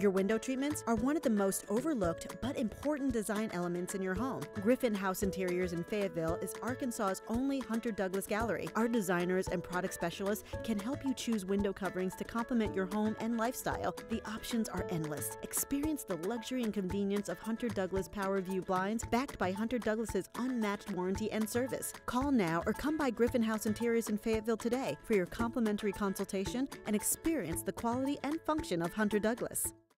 Your window treatments are one of the most overlooked but important design elements in your home. Griffin House Interiors in Fayetteville is Arkansas's only Hunter Douglas gallery. Our designers and product specialists can help you choose window coverings to complement your home and lifestyle. The options are endless. Experience the luxury and convenience of Hunter Douglas PowerView blinds backed by Hunter Douglas's unmatched warranty and service. Call now or come by Griffin House Interiors in Fayetteville today for your complimentary consultation and experience the quality and function of Hunter Douglas.